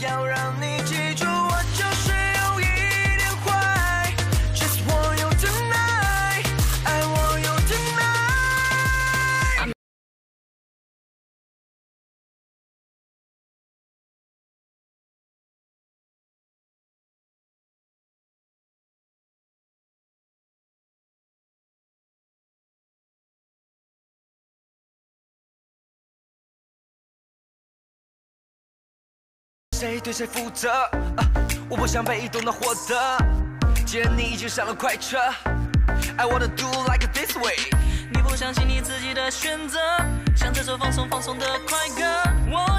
要让谁对谁负责？我不想被动的获得。既然你已经上了快车，I wanna do like this way。你不相信你自己的选择，像这首放松放松的快歌。我